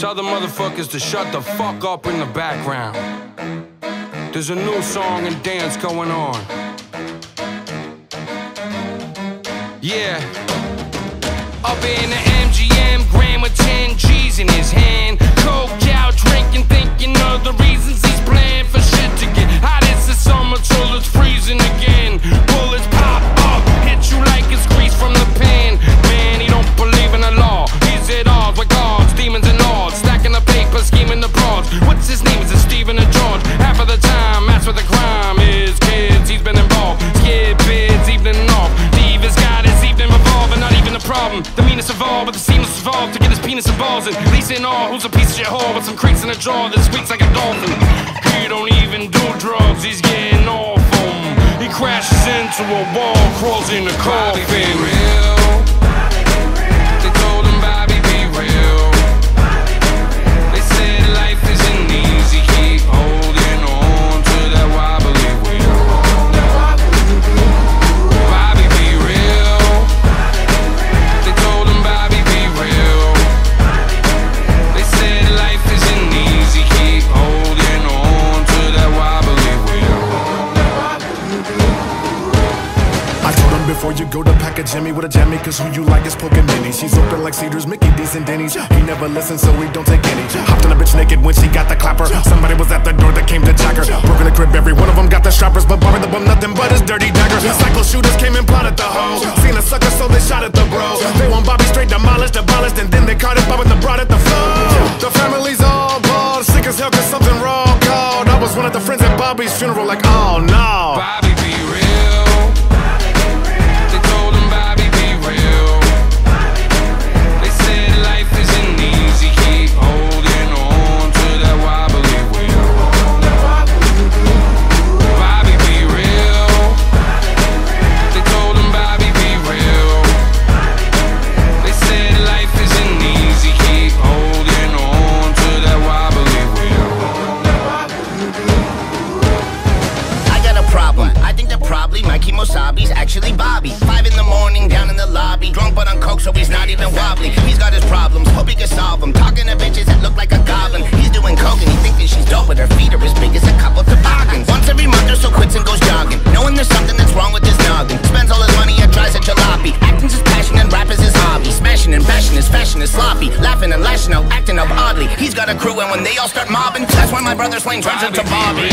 Tell the motherfuckers to shut the fuck up in the background. There's a new song and dance going on. Yeah. Up in the seamless evolved to get his penis and balls in. Least in all, who's a piece of shit whore with some creaks in the jaw that squeaks like a dolphin. He don't even do drugs, he's getting off 'em. He crashes into a wall, crawls in a coffin. real. A Jimmy with a jammy, cause who you like is poking mini. She's open like Cedars, Mickey D's and Denny's. He never listens, so he don't take any. Hopped on a bitch naked when she got the clapper. Somebody was at the door that came to jack her. Broke in the crib, every one of them got the strappers, but borrowed the bum nothing but his dirty dagger. Cycle shooters came and plotted the hoe. Seen a sucker, so they shot at the bro. They want Bobby straight demolished, abolished, and then they caught it, Bobby the broad at the floor. The family's all bald, sick as hell, cause something wrong called. I was one of the friends at Bobby's funeral, like, oh no. Bobby Mosabi's actually Bobby. Five in the morning, down in the lobby. Drunk but on coke, so he's not even wobbly. He's got his problems, hope he can solve them. Talking to bitches that look like a goblin. He's doing coke and he thinks that she's dope, but her feet are as big as a couple toboggans. Once every month or so quits and goes jogging. Knowing there's something that's wrong with his noggin. Spends all his money at tries at jalopy. Acting's his passion and rap is his hobby. Smashing and bashing his fashion is sloppy. Laughing and lashing out, acting up oddly. He's got a crew and when they all start mobbing, that's when my brother's Swain turns into Bobby.